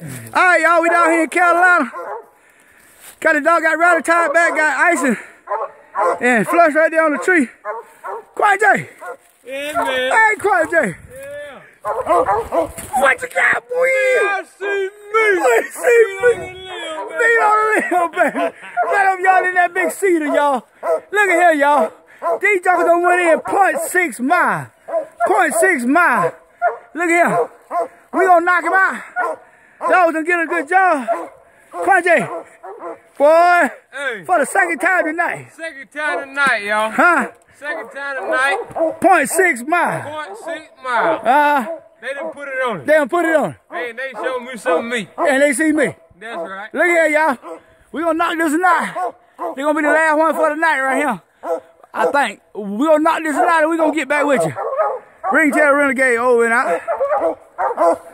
All right, y'all, we down here in Carolina. Got the dog got rally tied back, got icing, and flush right there on the tree. Quiet J. Yeah, man. Hey, Quiet J. Yeah. Oh, oh, what you got, boy? I see me. What you see me? Meat on the limb, baby. Let them y'all in that big cedar, y'all. Look at here, y'all. These jokers done went in 0.6 mile. 0.6 mile. Look here. We gonna knock him out. Y'all done get a good job. J. Boy, Hey, for the second time tonight. second time tonight, y'all. Huh? Second time tonight. six mile. Point six mile. Uh, They didn't put it on it. they done put it on. Hey, they showed me some meat. And they see me. That's right. Look here, y'all. We gonna knock this tonight. They're gonna be the last one for the night right here. I think. We gonna knock this tonight and we gonna get back with you. Ringtail Renegade over and out.